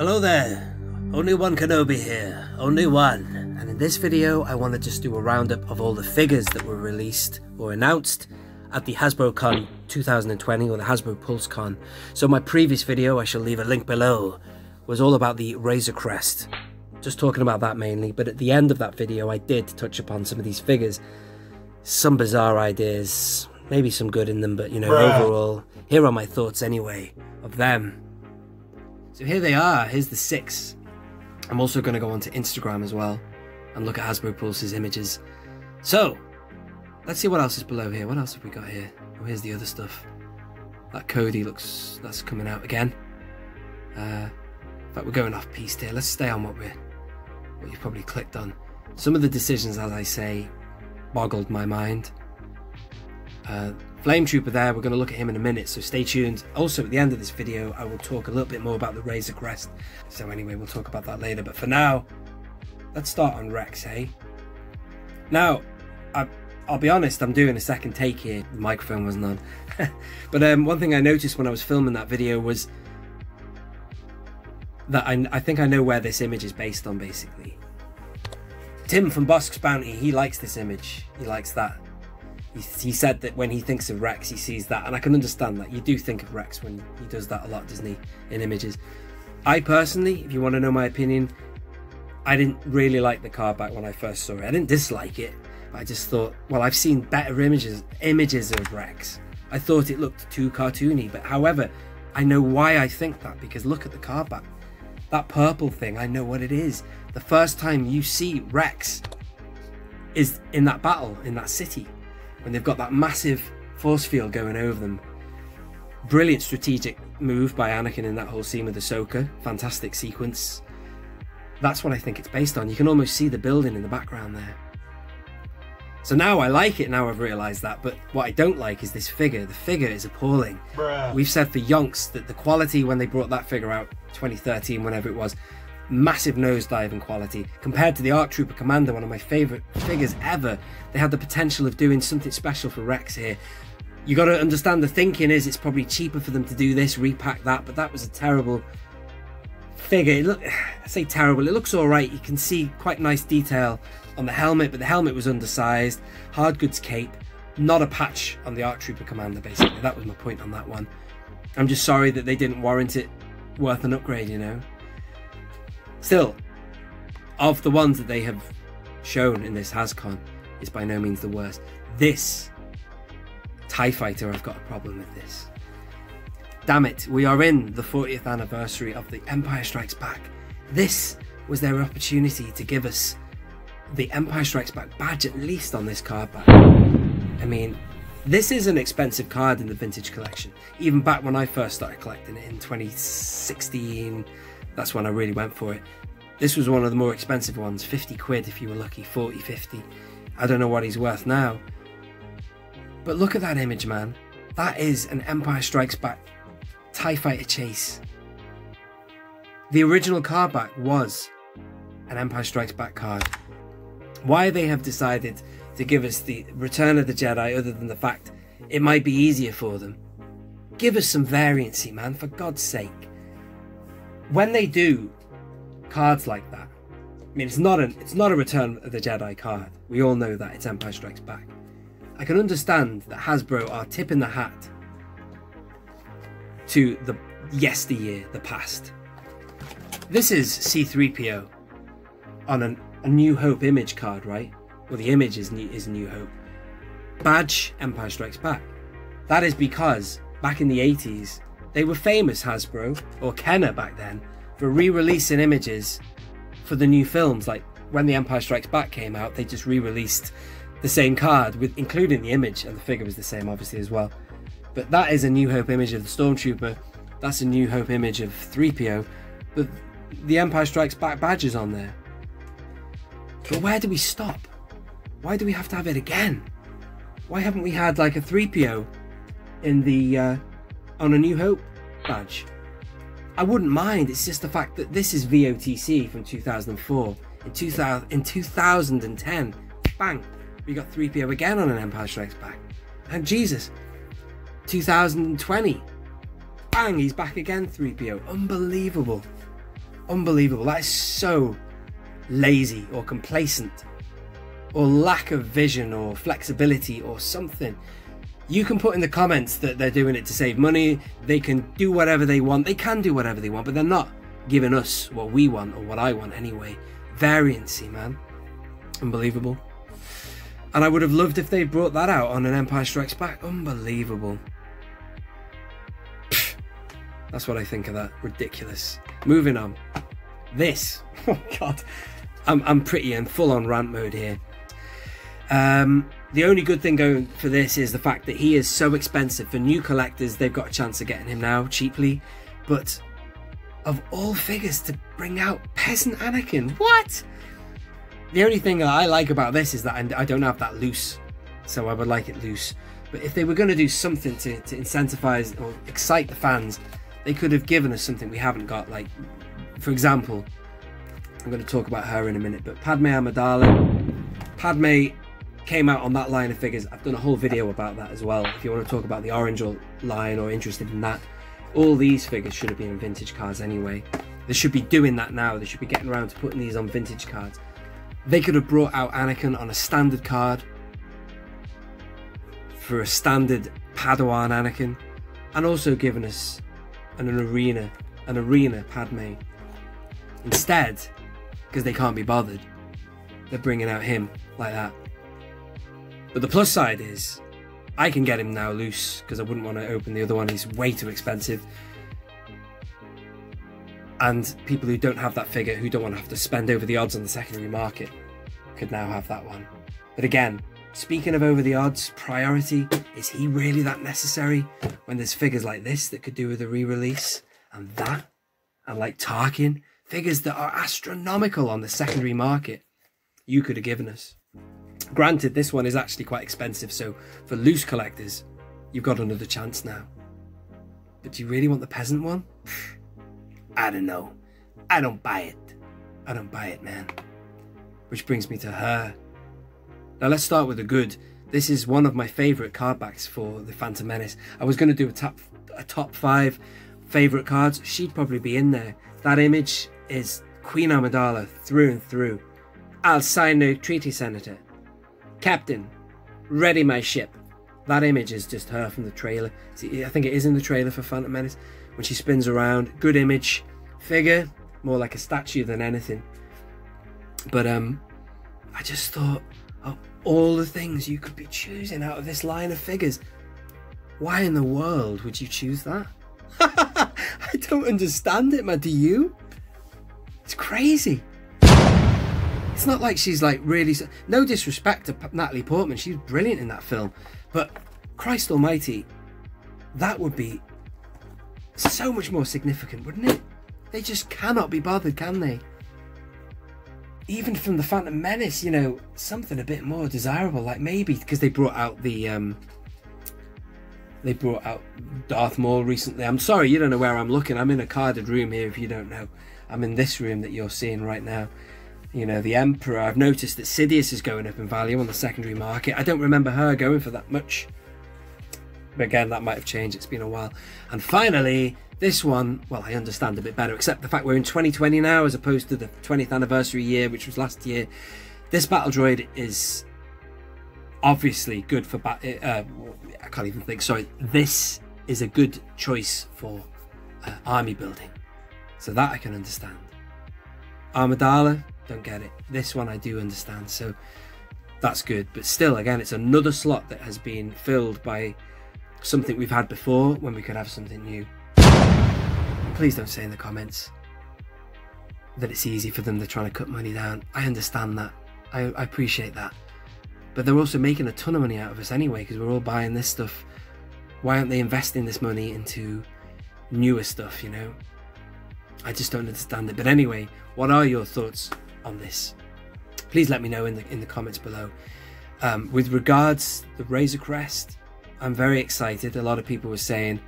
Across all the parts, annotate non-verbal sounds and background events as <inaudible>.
Hello there, only one Kenobi here, only one. And in this video, I want to just do a roundup of all the figures that were released or announced at the Hasbro Con 2020 or the Hasbro Pulse Con. So my previous video, I shall leave a link below, was all about the Razor Crest. Just talking about that mainly, but at the end of that video, I did touch upon some of these figures. Some bizarre ideas, maybe some good in them, but you know, Bruh. overall, here are my thoughts anyway of them. So here they are, here's the six. I'm also going to go onto Instagram as well and look at Hasbro Pulse's images. So, let's see what else is below here. What else have we got here? Oh, here's the other stuff. That Cody looks, that's coming out again. Uh, in fact, we're going off piste here. Let's stay on what we're, what you've probably clicked on. Some of the decisions, as I say, boggled my mind. Uh, Flame Trooper there, we're going to look at him in a minute, so stay tuned. Also, at the end of this video, I will talk a little bit more about the Razor Crest. So anyway, we'll talk about that later. But for now, let's start on Rex, hey? Now, I, will be honest, I'm doing a second take here. The microphone wasn't on. <laughs> but um, one thing I noticed when I was filming that video was that I, I think I know where this image is based on, basically. Tim from Bossk's Bounty, he likes this image. He likes that he, said that when he thinks of Rex, he sees that, and I can understand that. You do think of Rex when he does that a lot, doesn't he, in images? I personally, if you want to know my opinion, I didn't really like the card back when I first saw it. I didn't dislike it. I just thought, well, I've seen better images images of Rex. I thought it looked too cartoony, but however, I know why I think that because look at the card back. That purple thing, I know what it is. The first time you see Rex is in that battle in that city when they've got that massive force field going over them. Brilliant strategic move by Anakin in that whole scene with Ahsoka. Fantastic sequence. That's what I think it's based on. You can almost see the building in the background there. So now I like it, now I've realised that, but what I don't like is this figure. The figure is appalling. Bruh. We've said for Yonks that the quality when they brought that figure out, 2013, whenever it was, massive nosedive in quality. Compared to the ARC Trooper Commander, one of my favourite figures ever, they had the potential of doing something special for Rex here. You got to understand the thinking is it's probably cheaper for them to do this, repack that, but that was a terrible figure. It look, <sighs> I say terrible, it looks alright. You can see quite nice detail on the helmet, but the helmet was undersized. Hard goods cape, not a patch on the ARC Trooper Commander, basically. That was my point on that one. I'm just sorry that they didn't warrant it worth an upgrade, you know. Still, of the ones that they have shown in this HasCon, is by no means the worst. This TIE Fighter, I've got a problem with this. Damn it, we are in the 40th anniversary of The Empire Strikes Back. This was their opportunity to give us the Empire Strikes Back badge at least on this card back. I mean, this is an expensive card in the vintage collection. Even back when I first started collecting it in 2016, that's when I really went for it. This was one of the more expensive ones, 50 quid if you were lucky, 40, 50. I don't know what he's worth now. But look at that image, man. That is an Empire Strikes Back TIE Fighter Chase. The original card back was an Empire Strikes Back card. Why they have decided to give us the Return of the Jedi other than the fact it might be easier for them. Give us some variancy, man, for God's sake when they do cards like that, I mean, it's not an it's not a Return of the Jedi card. We all know that it's Empire Strikes Back. I can understand that Hasbro are tipping the hat to the yesteryear, the past. This is C3PO on an, a New Hope image card, right? Well, the image is New, is New Hope. Badge Empire Strikes Back. That is because back in the 80s, they were famous, Hasbro, or Kenner back then, for re-releasing images for the new films. Like when The Empire Strikes Back came out, they just re-released the same card, with including the image, and the figure was the same, obviously, as well. But that is a New Hope image of the Stormtrooper. That's a New Hope image of 3PO. But the Empire Strikes Back badges on there. But where do we stop? Why do we have to have it again? Why haven't we had like a 3PO in the uh, on a New Hope badge. I wouldn't mind, it's just the fact that this is VOTC from 2004. In, 2000, in 2010, bang, we got 3PO again on an Empire Strikes Back. And Jesus, 2020, bang, he's back again, 3PO. Unbelievable. Unbelievable. That is so lazy or complacent or lack of vision or flexibility or something. You can put in the comments that they're doing it to save money. They can do whatever they want. They can do whatever they want, but they're not giving us what we want or what I want anyway. Variancy, man. Unbelievable. And I would have loved if they brought that out on an Empire Strikes Back. Unbelievable. That's what I think of that. Ridiculous. Moving on. This. <laughs> Oh, God. I'm, I'm pretty in full on rant mode here. Um, the only good thing going for this is the fact that he is so expensive. For new collectors, they've got a chance of getting him now cheaply. But of all figures to bring out Peasant Anakin, what? The only thing that I like about this is that I don't have that loose. So I would like it loose. But if they were going to do something to, to incentivize or excite the fans, they could have given us something we haven't got. Like, for example, I'm going to talk about her in a minute, but Padme Amidala. Padme came out on that line of figures. I've done a whole video about that as well. If you want to talk about the orange line or interested in that, all these figures should have been in vintage cards anyway. They should be doing that now. They should be getting around to putting these on vintage cards. They could have brought out Anakin on a standard card for a standard Padawan Anakin, and also given us an, an arena, an arena Padme. Instead, because they can't be bothered. They're bringing out him like that. But the plus side is, I can get him now loose because I wouldn't want to open the other one. He's way too expensive. And people who don't have that figure, who don't want to have to spend over the odds on the secondary market, could now have that one. But again, speaking of over the odds, priority, is he really that necessary when there's figures like this that could do with a re-release? And that? And like Tarkin? figures that are astronomical on the secondary market you could have given us. Granted, this one is actually quite expensive, so for loose collectors, you've got another chance now. But do you really want the peasant one? <sighs> I don't know. I don't buy it. I don't buy it, man. Which brings me to her. Now let's start with the good. This is one of my favourite card backs for the Phantom Menace. I was going to do a top, a top five favourite cards. She'd probably be in there. That image is Queen Amidala through and through. I'll sign the treaty, Senator. Captain, ready my ship. That image is just her from the trailer. See, I think it is in the trailer for Phantom Menace when she spins around. Good image. Figure, more like a statue than anything. But um, I just thought of all the things you could be choosing out of this line of figures. Why in the world would you choose that? <laughs> I don't understand it, man. Do you? It's crazy. It's not like she's like really. No disrespect to Natalie Portman, she's brilliant in that film. But Christ Almighty, that would be so much more significant, wouldn't it? They just cannot be bothered, can they? Even from the Phantom Menace, you know, something a bit more desirable, like maybe because they brought out the um, they brought out Darth Maul recently. I'm sorry, you don't know where I'm looking. I'm in a carded room here if you don't know. I'm in this room that you're seeing right now. You know, the Emperor. I've noticed that Sidious is going up in value on the secondary market. I don't remember her going for that much. But again, that might have changed. It's been a while. And finally, this one, well, I understand a bit better, except the fact we're in 2020 now as opposed to the 20th anniversary year, which was last year. This battle droid is obviously good for. Ba- uh, I can't even think. Sorry, this is a good choice for uh, army building. So that I can understand. Amidala, don't get it. This one I do understand. So that's good. But still, again, it's another slot that has been filled by something we've had before when we could have something new. Please don't say in the comments that it's easy for them. They're trying to cut money down. I understand that. I, I appreciate that. But they're also making a ton of money out of us anyway because we're all buying this stuff. Why aren't they investing this money into newer stuff, you know? I just don't understand it. But anyway, what are your thoughts on this? Please let me know in the in the comments below. Um, with regards the Razor Crest, I'm very excited. A lot of people were saying,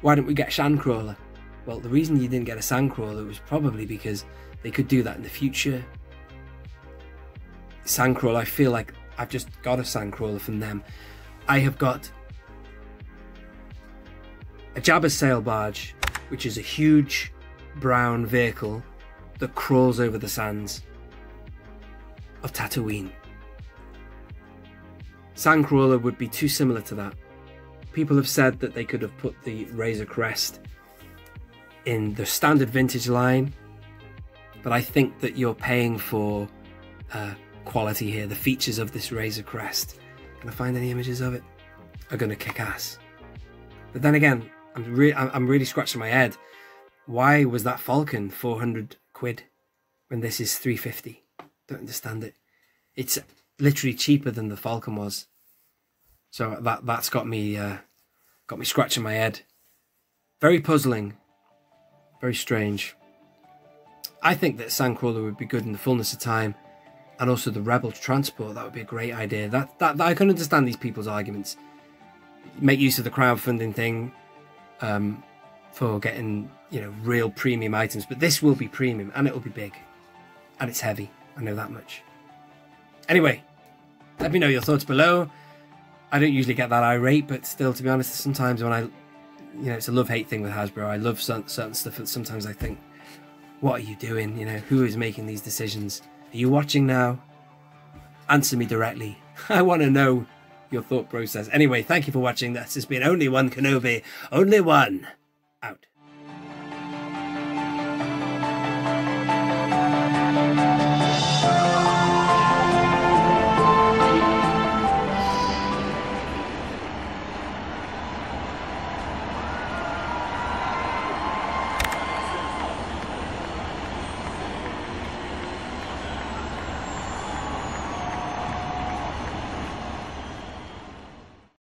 "Why don't we get Sandcrawler?" Well, the reason you didn't get a Sandcrawler was probably because they could do that in the future. Sandcrawler, I feel like I've just got a Sandcrawler from them. I have got a Jabba's sail barge, which is a huge brown vehicle that crawls over the sands of Tatooine. Sandcrawler would be too similar to that. People have said that they could have put the Razor Crest in the standard vintage line, but I think that you're paying for uh, quality here. The features of this Razor Crest, can I find any images of it? Are going to kick ass. But then again, I'm, re- I'm really scratching my head. Why was that Falcon 400 quid when this is 350? Don't understand it. It's literally cheaper than the Falcon was. So that that's got me uh, got me scratching my head. Very puzzling. Very strange. I think that Sandcrawler would be good in the fullness of time, and also the Rebel transport. That would be a great idea. That that, that I can understand these people's arguments. Make use of the crowdfunding thing um, for getting you know real premium items, but this will be premium and it will be big, and it's heavy. I know that much. Anyway, let me know your thoughts below. I don't usually get that irate, but still, to be honest, sometimes when I, you know, it's a love-hate thing with Hasbro. I love certain, certain stuff, but sometimes I think, what are you doing? You know, who is making these decisions? Are you watching now? Answer me directly. <laughs> I want to know your thought process. Anyway, thank you for watching. This has been Only One Kenobi. Only one. Out.